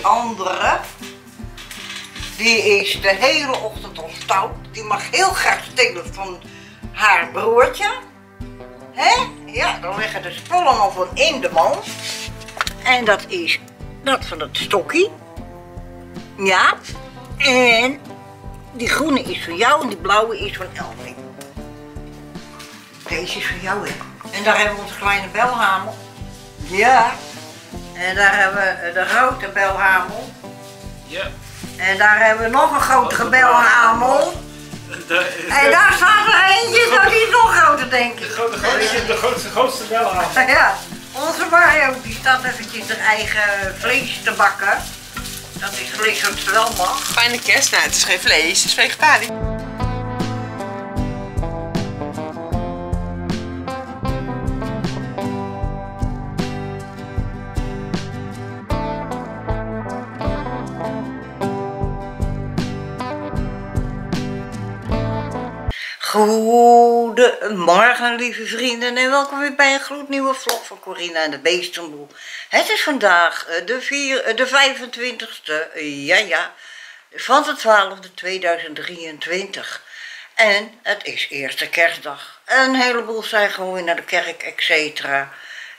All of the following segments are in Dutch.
die andere, die is de hele ochtend al. Die mag heel graag stelen van haar broertje. Hè? Ja, dan liggen de spullen al van in de mand. En dat is dat van het stokkie. Ja. En die groene is van jou en die blauwe is van Elving. Deze is van jou, hè? En daar hebben we onze kleine belhamel. Ja. En daar hebben we de grote belhamel. Ja. En daar hebben we nog een grotere belhamel. De, En daar staat er eentje, dat is nog groter, denk de, ik. grote, de, de grootste, grootste bel aan. Ja, onze Mario die staat eventjes haar eigen vlees te bakken. Dat is vlees wat ze wel mag. Fijne kerst. Nou, het is geen vlees, het is vegetarisch. Goedemorgen lieve vrienden en welkom weer bij een gloednieuwe vlog van Corina en de Beestenboel. Het is vandaag eh, de, eh, de 25ste, eh, ja ja, van de 12e 2023. En het is eerste kerstdag. Een heleboel zijn gewoon weer naar de kerk, et cetera.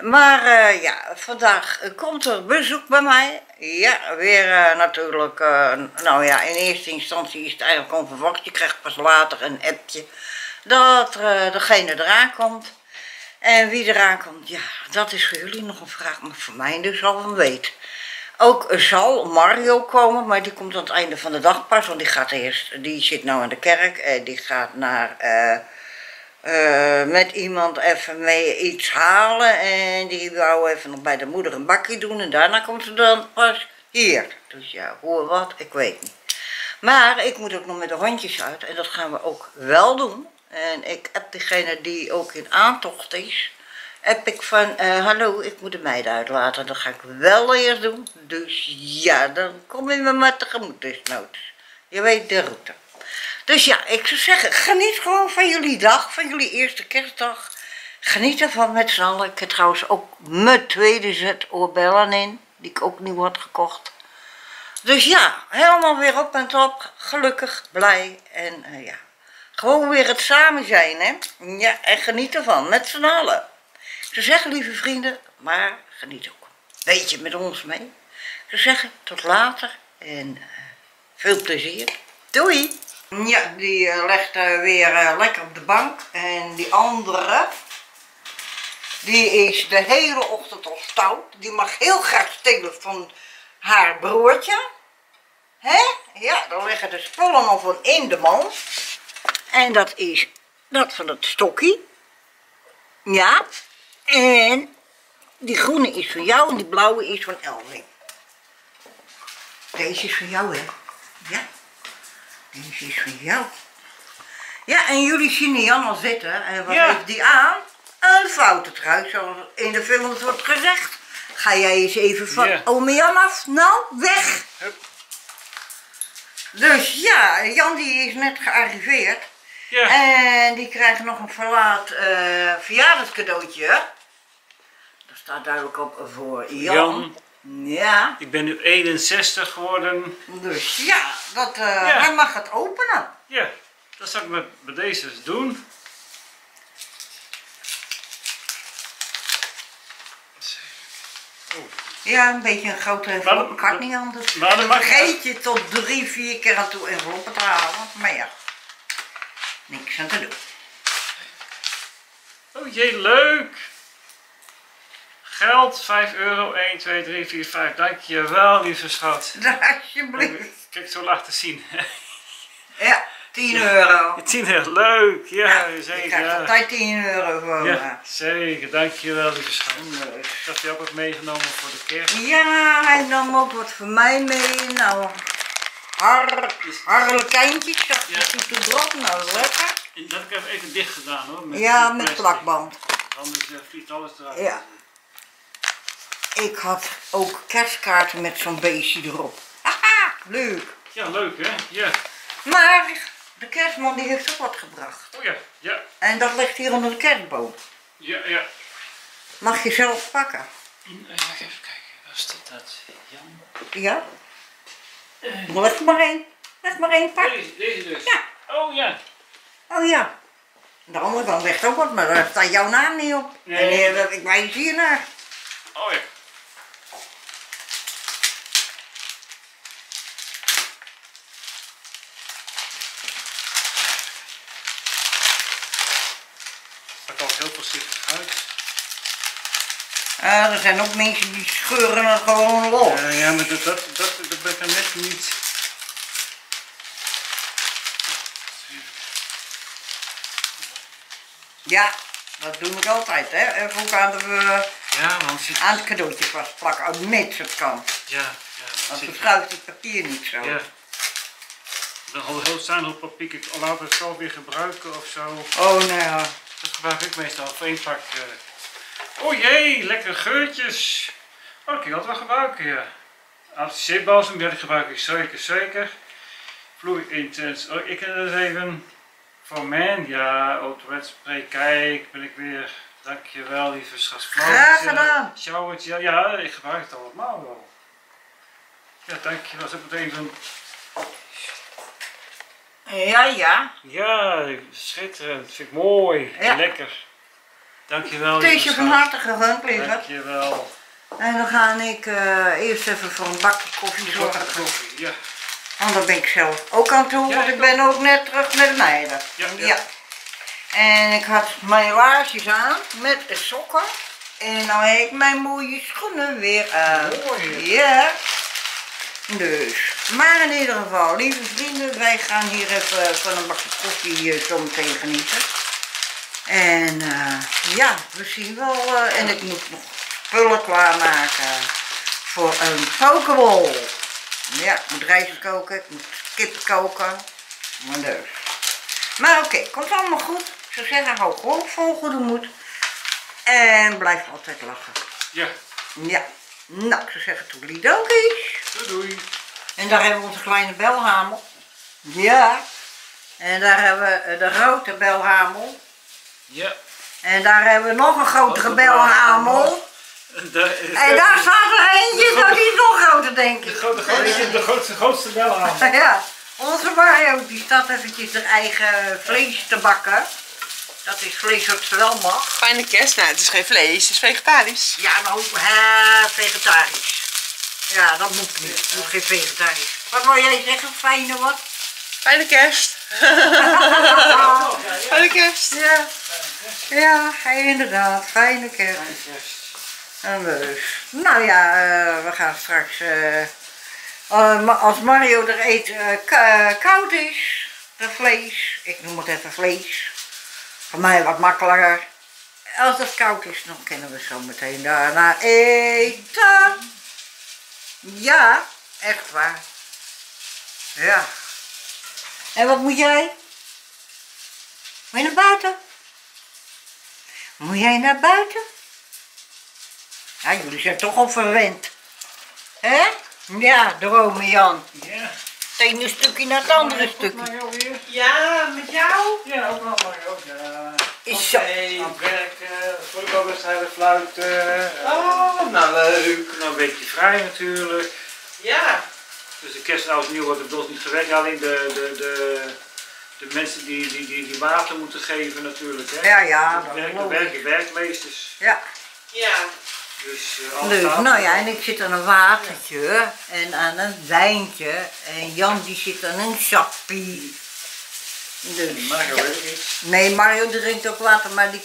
Maar ja, vandaag komt er bezoek bij mij. Ja, weer eh, natuurlijk, eh, nou ja, in eerste instantie is het eigenlijk onverwacht. Je krijgt pas later een appje dat eh, degene eraan komt. En wie eraan komt, ja, dat is voor jullie nog een vraag, maar voor mij dus al een weet. Ook zal Mario komen, maar die komt aan het einde van de dag pas, want die gaat eerst, die zit nou in de kerk en die gaat naar... eh, met iemand even mee iets halen en die wou even nog bij de moeder een bakje doen en daarna komt ze dan pas hier. Dus ja, hoe wat, ik weet niet. Maar ik moet ook nog met de hondjes uit en dat gaan we ook wel doen. En ik heb degene die ook in aantocht is, heb ik van, eh, hallo, ik moet de meid uitlaten. Dat ga ik wel eerst doen. Dus ja, dan kom je me maar tegemoet desnoods. Je weet de route. Dus ja, ik zou zeggen, geniet gewoon van jullie dag, van jullie eerste kerstdag. Geniet ervan met z'n allen. Ik heb trouwens ook mijn tweede zet oorbellen in, die ik ook nieuw had gekocht. Dus ja, helemaal weer op en top, gelukkig, blij en eh, ja, gewoon weer het samen zijn, hè. Ja, en geniet ervan, met z'n allen. Ik zou zeggen, lieve vrienden, maar geniet ook. Weet je, met ons mee. Ik zou zeggen, tot later en eh, veel plezier. Doei! Ja, die eh, legt weer eh, lekker op de bank. En die andere, die is de hele ochtend al stout. Die mag heel graag stelen van haar broertje. Hè? Ja, dan liggen de spullen al van in de mand. En dat is dat van het stokkie. Ja. En die groene is van jou en die blauwe is van Elving. Deze is van jou, hè? Ja. Deze is van jou. Ja, en jullie zien Jan al zitten. En wat Ja. heeft die aan? Een foute trui, zoals in de films wordt gezegd. Ga jij eens even van Ja. ome Jan af? Nou, weg! Hup. Dus ja, Jan die is net gearriveerd. Ja. En die krijgt nog een verlaat eh verjaardagscadeautje. Daar staat duidelijk op voor Jan. Jan. Ja, Ik ben nu 61 geworden. dus ja, dat, eh, Ja. hij mag het openen. Ja, dat zal ik met, bij deze eens doen. Ja, een beetje een grote envelop. Ik had niet anders. maar dan Vergeet je tot drie, vier keer aan toe enveloppen te halen. Maar ja, niks aan te doen. oh jee, leuk! Geld, 5 euro, 1, 2, 3, 4, 5. Dankjewel, lieve schat. Alsjeblieft. Kijk, zo laten zien. Ja, 10 euro. 10 euro, leuk. Ja, Ja, zeker. Ja. altijd 10 euro voor ja, zeker. Dankjewel, lieve schat. Dat je ook wat meegenomen voor de kerst. Ja, hij nam ook wat voor mij mee. Nou, har, harlekijntjes, je Ja. ja. erop. Nou, lekker. Dat heb ik even, even dicht gedaan hoor. Met, Ja, met plakband. Anders eh, vliegt alles eruit. Ja. Ik had ook kerstkaarten met zo'n beestje erop. Haha, leuk. Ja, leuk hè? Ja. Maar de kerstman die heeft ook wat gebracht. Oh ja, ja, En dat ligt hier onder de kerstboom. ja, ja. Mag je zelf pakken. Even kijken. Was dat dat? Jan? Ja? Leg maar één. Leg maar één pak. Deze, deze dus? Ja. Oh ja. Oh ja. De andere kant ligt ook wat, maar daar staat jouw naam niet op. Nee. En eh, ik wijs hier naar. Oh ja. Heel voorzichtig uit. Ah, er zijn ook mensen die scheuren het gewoon los. Ja, ja maar dat, dat, dat, dat ben ik net niet. Ja, dat doe ik altijd, hè. Even ook aan, de, eh, Ja, want zit, aan het cadeautje vastplakken, ook mits het kan. ja, ja, Want dan schuift het papier niet zo. ja. Dan had heel staan op papier, ik later het zelf weer gebruiken of zo. Oh, nou ja. Dat gebruik ik meestal voor één pak. eh. Oh jee, lekkere geurtjes. Oh, dat kun je altijd wel gebruiken, ja. ATC-balsem, ja, die gebruik ik zeker, zeker. Fluid Intense, oh, ik ken het even. Voor man, ja, Autowet Spray, kijk, ben ik weer. Dankjewel, lieve schat. Graag gedaan. Showertje, ja, ja, ik gebruik het allemaal wel. Ja, dankjewel. Zet meteen van. Ja, ja. Ja, schitterend. Vind ik mooi. Ja. Lekker. Dankjewel. Het is lieve je van harte gegund, lieve. Dankjewel. En dan ga ik eh, eerst even voor een bakje koffie Zorg zorgen. koffie, ja. Want daar ben ik zelf ook aan toe, Ja, want ik ben ook net terug met meiden. Ja, ja. En ik had mijn laarsjes aan met sokken. En nou heb ik mijn mooie schoenen weer aan. Mooi. Ja. Dus. Maar in ieder geval, lieve vrienden, wij gaan hier even van een bakje koffie eh, zo meteen genieten. En eh, ja, we zien wel. eh, en ik moet nog spullen klaarmaken voor een pokeball. Ja, ik moet rijst koken, ik moet kip koken. Maar dus. Maar oké, komt allemaal goed. Zou zeggen, hou gewoon vol goede moed. En blijf altijd lachen. Ja, Ja. Nou, ik zou zeggen, toedelidokies. doei doei. En daar hebben we onze kleine belhamel. Ja. En daar hebben we eh, de grote belhamel. Ja. En daar hebben we nog een grotere Grote belhamel. belhamel. Daar, En daar staat er eentje, dat is nog groter denk de, ik. grote, grootste, de grootste, grootste bel aan. Ja, onze Mario die staat eventjes haar eigen vlees te bakken. Dat is vlees wat ze wel mag. Fijne kerst. Nou, het is geen vlees, het is vegetarisch. Ja, nou, hè, vegetarisch. Ja, dat moet niet. Het moet geen vegetarisch. Wat wil jij zeggen, fijne wat? Fijne kerst. Fijne kerst. Ja, ja, inderdaad, fijne kerst. En dus, nou ja, eh, we gaan straks, eh, eh, ma- als Mario er eet eh, koud is, dat vlees, ik noem het even vlees, voor mij wat makkelijker. Als het koud is, dan kunnen we zo meteen daarna eten. Ja, echt waar. Ja. En wat moet jij? Moet je naar buiten? Moet jij naar buiten? Ja, jullie zijn toch al verwend. Hè? Ja, dromen Jan. Ja. Het ene stukje naar het andere stukje. Ja, met jou? Ja, ook wel Mario. Ja. Is zo. Aan het werken, voetbalwedstrijden, fluiten. eh, Oh, nou leuk. Nou, een beetje vrij natuurlijk. Ja. Dus de kerst en oud en nieuw wordt het niet gewerkt. Alleen de, de, de, de mensen die, die, die, die water moeten geven natuurlijk. Hè? Ja, ja, De, dat werk, de geloof ik. werk, werkmeesters. Ja, Ja. Dus, eh, staat nou ja, en ik zit aan een watertje en aan een wijntje. En Jan die zit aan een sappie. Dus, Mario ja. Nee, Mario drinkt ook water, maar die,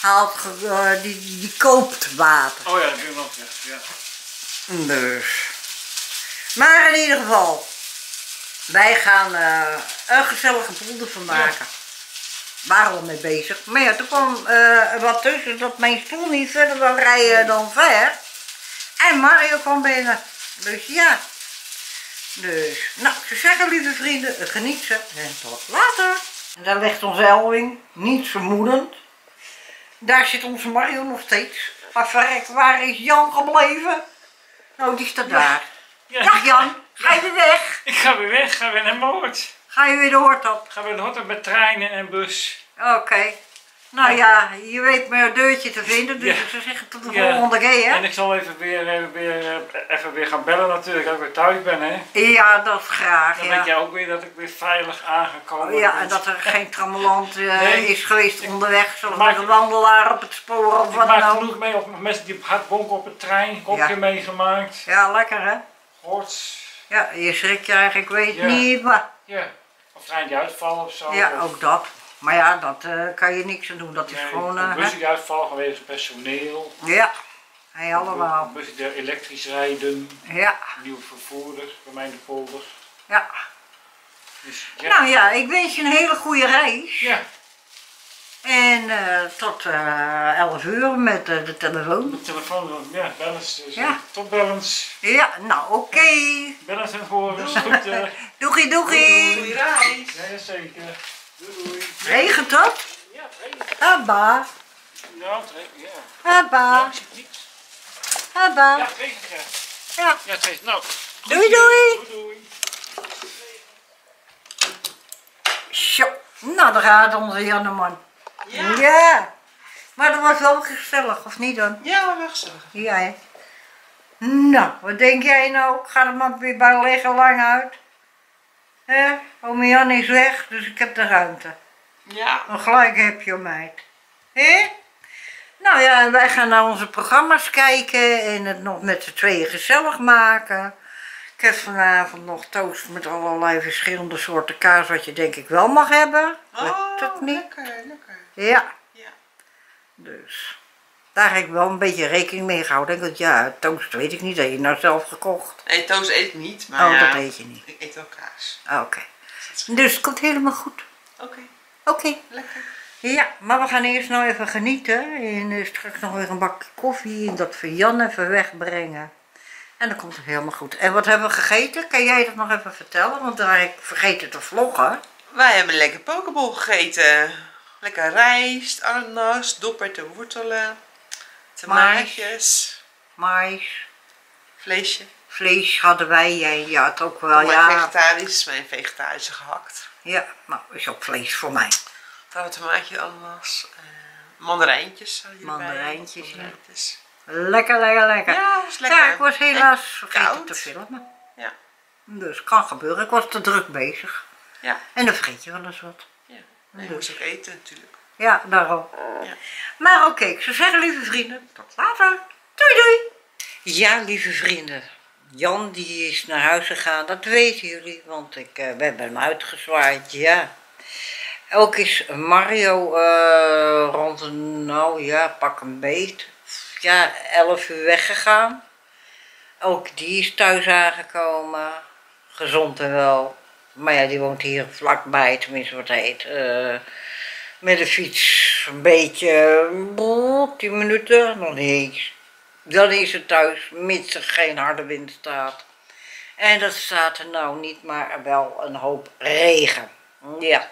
haalt, eh, die, die, koopt water. Oh ja, dat nog. Ja. Dus. Maar in ieder geval, wij gaan eh, een gezellige boel ervan maken. Waren we mee bezig. Maar ja, toen kwam eh, wat tussen dat mijn stoel niet verder wil rijden dan ver. En Mario kwam binnen. Dus ja. Dus, nou, zou zeggen, lieve vrienden, geniet ze en tot later. En daar ligt onze Elwing, niet vermoedend. Daar zit onze Mario nog steeds. Maar verrek, waar is Jan gebleven? Nou, die staat daar. Ja. Dag Jan, ga je weer weg? Ik ga weer weg, ga weer naar Moord. Ga je weer de hoort op? Ga weer naar Rotterdam met treinen en bus. Oké. Nou ja, je weet mijn deurtje te vinden, dus Ja. ik zou zeggen tot de Ja. volgende keer, En hè? ik zal even weer, even weer, eh, even weer gaan bellen natuurlijk, als ik weer thuis ben, hè. Ja, dat graag, Dan weet jij ook weer dat ik weer veilig aangekomen ben. Ja, en dat er geen trammeland eh, Nee. is geweest onderweg, zoals maak- met een wandelaar op het spoor of Ik wat maak dan ook. genoeg mee op mensen die hard bonken op het trein, kopje meegemaakt. Ja, lekker hè? Goorts. Ja, je schrikt je eigenlijk, ik weet niet wat. Ja. Of trein die uitvallen of zo. Ja, of- ook dat. Maar ja, dat eh, kan je niks aan doen, dat is gewoon... een bus hè? die uitvallen vanwege personeel. ja, hey, allemaal. Die elektrisch rijden. Ja, Nieuw vervoerder bij mij de polder. ja. Dus ja. Nou ja, ik wens je een hele goede reis. ja, En eh, tot eh 11 uur met eh, de telefoon. de telefoon, ja, balance. Dus, Ja. Top balance. Ja, nou oké. Balance en horen. Is goed. eh. Doegie doegie. Goeie reis. Ja, zeker. Doei doei. Regent het? Ja, het Habba. Nou, het regent, ja. Habba. Nou, ik. Ja, het regent, ja. Ja. Ja, het regent. Nou. Doei, goed, doei. Doei doei. Zo. Nou, daar gaat onze Janneman. Ja. Ja. Maar dat was wel gezellig, of niet dan? Ja, wel gezellig. Ja, hè? Nou, wat denk jij nou? Ik ga er maar weer bij liggen lang uit. Hè? Ome Jan is weg, dus ik heb de ruimte. Ja. Een gelijk heb je, meid. Hé? Nou ja, wij gaan naar onze programma's kijken en het nog met z'n tweeën gezellig maken. Ik heb vanavond nog toast met allerlei verschillende soorten kaas, wat je denk ik wel mag hebben. Dat niet? Oh, lekker, lekker. Ja, Ja. dus daar heb ik wel een beetje rekening mee gehouden. Ik dacht, ja, toast weet ik niet, dat je nou zelf gekocht. Nee, toast eet ik niet, maar Oh, ja, dat weet je niet. ik eet wel kaas. Ah, Oké. Dus het komt helemaal goed. Oké, Oké. lekker. Ja, maar we gaan eerst nou even genieten. En eh, straks nog weer een bakje koffie en dat voor Jan even wegbrengen. En dan komt het helemaal goed. En wat hebben we gegeten? Kan jij dat nog even vertellen? Want daar heb ik vergeten te vloggen. Wij hebben lekker pokeball gegeten. Lekker rijst, ananas, dopperte, wortelen, tomaatjes, Mais, vleesje. vlees hadden wij. Jij ja, het ook wel. Mijn Ja, vegetarisch, mijn vegetarische gehakt. ja, nou is ook vlees voor mij. Daar tomaatje, ananas, eh mandarijntjes. Mandarijntjes. Mandarijntjes. Lekker, lekker, lekker. Ja, is lekker. Ja, ik was helaas vergeten te filmen. Ja. Dus kan gebeuren. Ik was te druk bezig. Ja. En dan vergeet je wel eens wat. Ja. Nee, je moest ook eten natuurlijk. Ja, daarom. Ja. Maar oké, ik zou zeggen, lieve vrienden, tot later. Doei doei. Ja, lieve vrienden. Jan die is naar huis gegaan, dat weten jullie, want ik, we hebben hem uitgezwaaid, ja. Ook is Mario eh, rond een, nou ja, pak een beet, ja, 11 uur weggegaan. Ook die is thuis aangekomen, gezond en wel. Maar ja, die woont hier vlakbij, tenminste wat heet. eh, met de fiets een beetje, 10 minuten, nog niet eens. Dan is het thuis, mits er geen harde wind staat. En dat staat er nou niet, maar wel een hoop regen. Ja.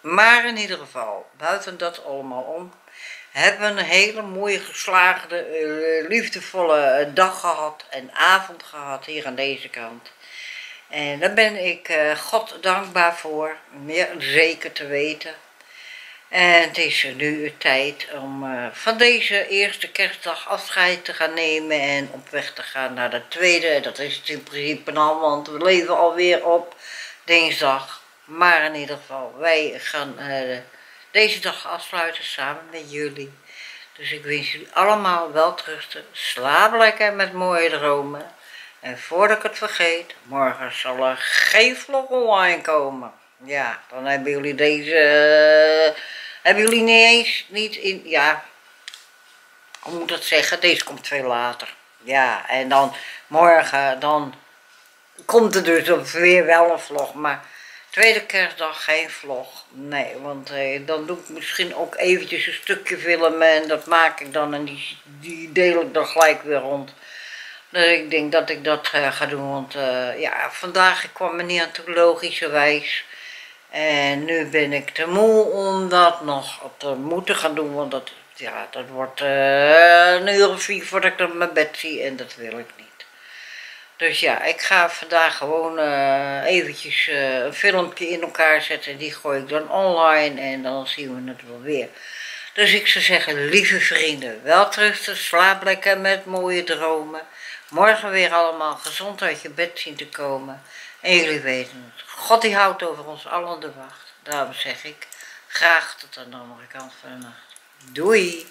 Maar in ieder geval, buiten dat allemaal om, hebben een hele mooie geslaagde, eh, liefdevolle eh, dag gehad en avond gehad hier aan deze kant. En daar ben ik eh, God dankbaar voor, meer zeker te weten. En het is nu tijd om van deze eerste kerstdag afscheid te gaan nemen en op weg te gaan naar de tweede. Dat is het in principe al, want we leven alweer op dinsdag. Maar in ieder geval, wij gaan deze dag afsluiten samen met jullie. Dus ik wens jullie allemaal wel trusten. Slaap lekker met mooie dromen. En voordat ik het vergeet, morgen zal er geen vlog online komen. Ja, dan hebben jullie deze. hebben jullie niet eens niet in. Ja, hoe moet dat zeggen? Deze komt veel later. Ja, en dan morgen, dan komt er dus weer wel een vlog. Maar tweede kerstdag geen vlog. Nee, want eh, dan doe ik misschien ook eventjes een stukje filmen. En dat maak ik dan en die, die deel ik dan gelijk weer rond. Dus ik denk dat ik dat eh, ga doen, want eh, ja, vandaag ik kwam er niet aan toe, logischerwijs. En nu ben ik te moe om dat nog te moeten gaan doen, want dat, ja, dat wordt eh, een uur of vier voordat ik dan mijn bed zie en dat wil ik niet. Dus ja, ik ga vandaag gewoon eh, eventjes eh, een filmpje in elkaar zetten, die gooi ik dan online en dan zien we het wel weer. Dus ik zou zeggen, lieve vrienden, wel rusten, slaap lekker met mooie dromen. Morgen weer allemaal gezond uit je bed zien te komen. En jullie weten het, God die houdt over ons allen de wacht. Daarom zeg ik, graag tot aan de andere kant van de nacht. Doei!